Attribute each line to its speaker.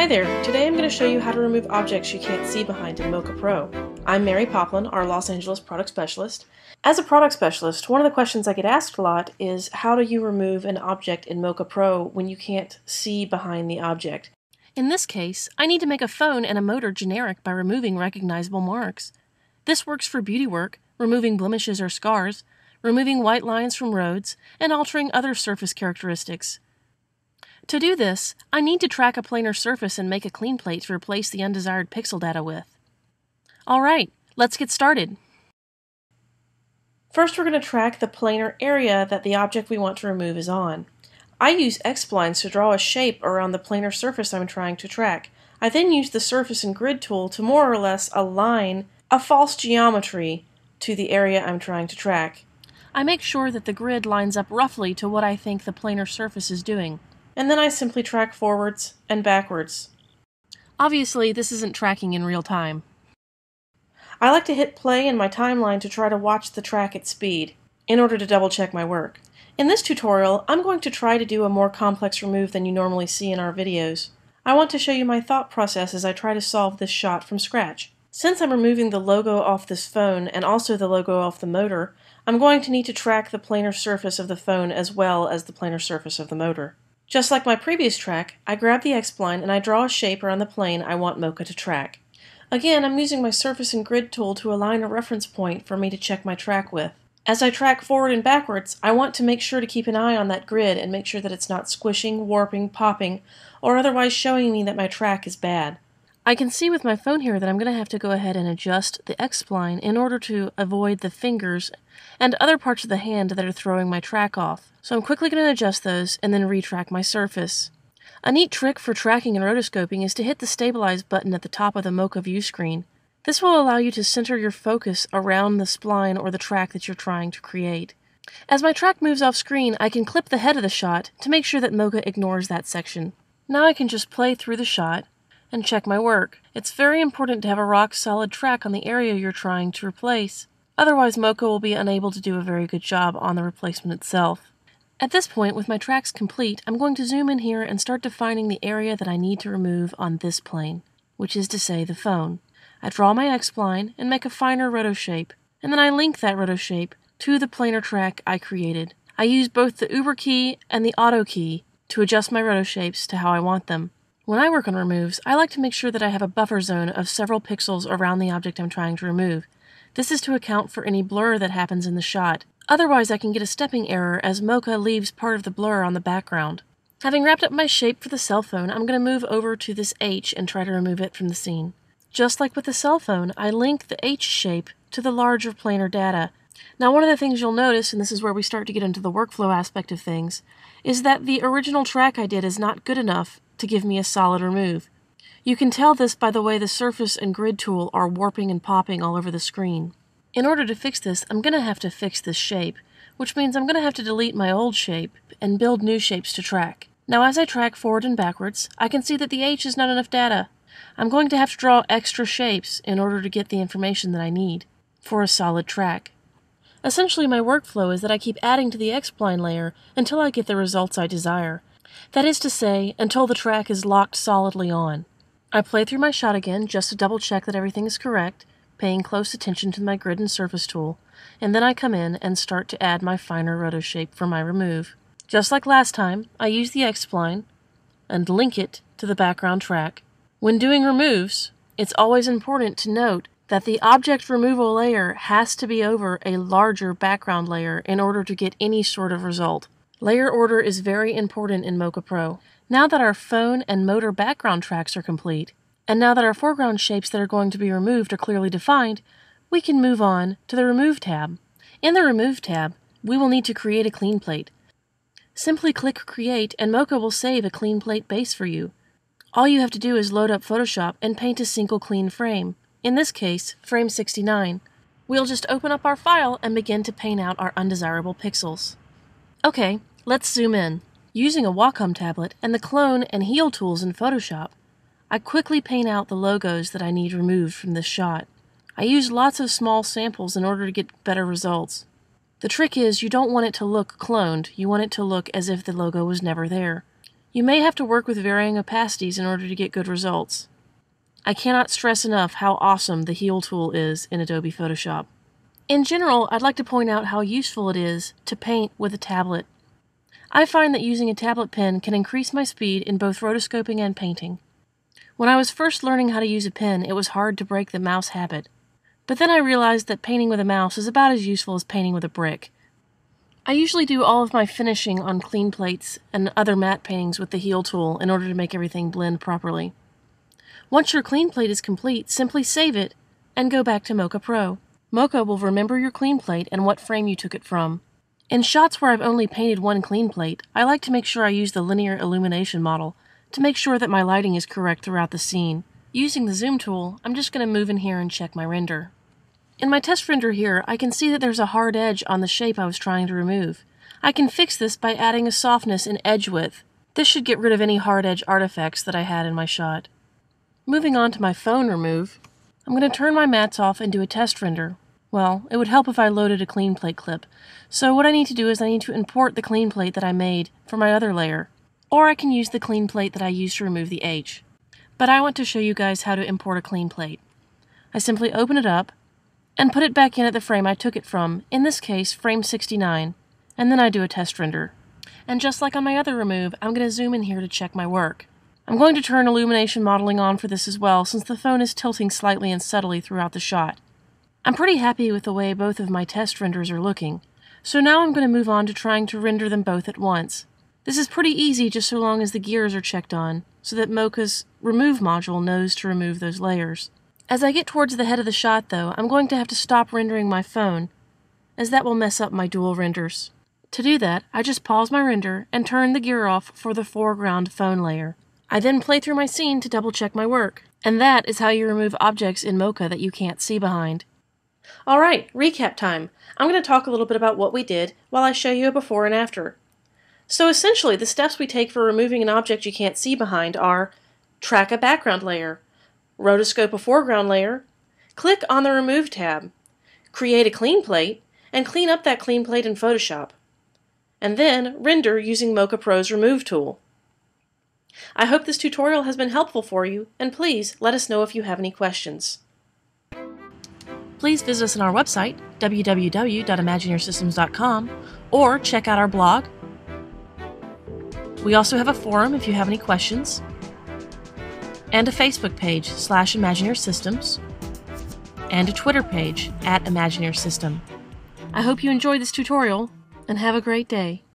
Speaker 1: Hi there, today I'm going to show you how to remove objects you can't see behind in Mocha Pro. I'm Mary Poplin, our Los Angeles product specialist. As a product specialist, one of the questions I get asked a lot is how do you remove an object in Mocha Pro when you can't see behind the object?
Speaker 2: In this case, I need to make a phone and a motor generic by removing recognizable marks. This works for beauty work, removing blemishes or scars, removing white lines from roads, and altering other surface characteristics. To do this, I need to track a planar surface and make a clean plate to replace the undesired pixel data with. Alright, let's get started.
Speaker 1: First we're going to track the planar area that the object we want to remove is on. I use X-splines to draw a shape around the planar surface I'm trying to track. I then use the Surface and Grid tool to more or less align a false geometry to the area I'm trying to track.
Speaker 2: I make sure that the grid lines up roughly to what I think the planar surface is doing.
Speaker 1: And then I simply track forwards and backwards.
Speaker 2: Obviously, this isn't tracking in real time.
Speaker 1: I like to hit play in my timeline to try to watch the track at speed, in order to double check my work. In this tutorial, I'm going to try to do a more complex remove than you normally see in our videos. I want to show you my thought process as I try to solve this shot from scratch. Since I'm removing the logo off this phone and also the logo off the motor, I'm going to need to track the planar surface of the phone as well as the planar surface of the motor. Just like my previous track, I grab the X-spline and I draw a shape around the plane I want Mocha to track. Again, I'm using my Surface and Grid tool to align a reference point for me to check my track with. As I track forward and backwards, I want to make sure to keep an eye on that grid and make sure that it's not squishing, warping, popping, or otherwise showing me that my track is bad.
Speaker 2: I can see with my phone here that I'm going to have to go ahead and adjust the X-spline in order to avoid the fingers and other parts of the hand that are throwing my track off. So I'm quickly going to adjust those and then retrack my surface. A neat trick for tracking and rotoscoping is to hit the stabilize button at the top of the Mocha view screen. This will allow you to center your focus around the spline or the track that you're trying to create. As my track moves off screen, I can clip the head of the shot to make sure that Mocha ignores that section. Now I can just play through the shot and check my work. It's very important to have a rock solid track on the area you're trying to replace. Otherwise, Mocha will be unable to do a very good job on the replacement itself. At this point, with my tracks complete, I'm going to zoom in here and start defining the area that I need to remove on this plane, which is to say the phone. I draw my X-spline and make a finer roto shape, and then I link that roto shape to the planar track I created. I use both the Uber key and the Auto key to adjust my roto shapes to how I want them. When I work on removes, I like to make sure that I have a buffer zone of several pixels around the object I'm trying to remove. This is to account for any blur that happens in the shot. Otherwise, I can get a stepping error as Mocha leaves part of the blur on the background. Having wrapped up my shape for the cell phone, I'm going to move over to this H and try to remove it from the scene. Just like with the cell phone, I link the H shape to the larger planar data. Now, one of the things you'll notice, and this is where we start to get into the workflow aspect of things, is that the original track I did is not good enough to give me a solid remove. You can tell this by the way the surface and grid tool are warping and popping all over the screen. In order to fix this, I'm going to have to fix this shape, which means I'm going to have to delete my old shape and build new shapes to track. Now as I track forward and backwards, I can see that the H is not enough data. I'm going to have to draw extra shapes in order to get the information that I need for a solid track. Essentially my workflow is that I keep adding to the X-spline layer until I get the results I desire. That is to say, until the track is locked solidly on. I play through my shot again just to double check that everything is correct, paying close attention to my grid and surface tool, and then I come in and start to add my finer roto shape for my remove. Just like last time, I use the X-spline and link it to the background track. When doing removes, it's always important to note that the object removal layer has to be over a larger background layer in order to get any sort of result. Layer order is very important in Mocha Pro. Now that our phone and motor background tracks are complete, and now that our foreground shapes that are going to be removed are clearly defined, we can move on to the Remove tab. In the Remove tab, we will need to create a clean plate. Simply click Create and Mocha will save a clean plate base for you. All you have to do is load up Photoshop and paint a single clean frame. In this case, frame 69. We'll just open up our file and begin to paint out our undesirable pixels. Okay, Let's zoom in. Using a Wacom tablet and the clone and heal tools in Photoshop, I quickly paint out the logos that I need removed from this shot. I use lots of small samples in order to get better results. The trick is you don't want it to look cloned, you want it to look as if the logo was never there. You may have to work with varying opacities in order to get good results. I cannot stress enough how awesome the Heal tool is in Adobe Photoshop. In general, I'd like to point out how useful it is to paint with a tablet. I find that using a tablet pen can increase my speed in both rotoscoping and painting. When I was first learning how to use a pen, it was hard to break the mouse habit. But then I realized that painting with a mouse is about as useful as painting with a brick. I usually do all of my finishing on clean plates and other matte paintings with the Heal tool in order to make everything blend properly. Once your clean plate is complete, simply save it and go back to Mocha Pro. Mocha will remember your clean plate and what frame you took it from. In shots where I've only painted one clean plate, I like to make sure I use the linear illumination model to make sure that my lighting is correct throughout the scene. Using the zoom tool, I'm just going to move in here and check my render. In my test render here, I can see that there's a hard edge on the shape I was trying to remove. I can fix this by adding a softness in edge width. This should get rid of any hard edge artifacts that I had in my shot. Moving on to my phone remove, I'm going to turn my mattes off and do a test render. Well, it would help if I loaded a clean plate clip. So what I need to do is I need to import the clean plate that I made for my other layer. Or I can use the clean plate that I used to remove the H. But I want to show you guys how to import a clean plate. I simply open it up, and put it back in at the frame I took it from, in this case, frame 69, and then I do a test render. And just like on my other remove, I'm going to zoom in here to check my work. I'm going to turn illumination modeling on for this as well, since the phone is tilting slightly and subtly throughout the shot. I'm pretty happy with the way both of my test renders are looking, so now I'm going to move on to trying to render them both at once. This is pretty easy just so long as the gears are checked on, so that Mocha's remove module knows to remove those layers. As I get towards the head of the shot, though, I'm going to have to stop rendering my phone, as that will mess up my dual renders. To do that, I just pause my render and turn the gear off for the foreground phone layer. I then play through my scene to double check my work. And that is how you remove objects in Mocha that you can't see behind.
Speaker 1: Alright, recap time. I'm going to talk a little bit about what we did while I show you a before and after. So essentially, the steps we take for removing an object you can't see behind are track a background layer, rotoscope a foreground layer, click on the Remove tab, create a clean plate, and clean up that clean plate in Photoshop. And then render using Mocha Pro's Remove tool. I hope this tutorial has been helpful for you, and please let us know if you have any questions.
Speaker 2: Please visit us on our website, www.imagineersystems.com, or check out our blog. We also have a forum if you have any questions and a Facebook page slash Imagineer Systems, and a Twitter page at Imagineer System. I hope you enjoyed this tutorial, and have a great day.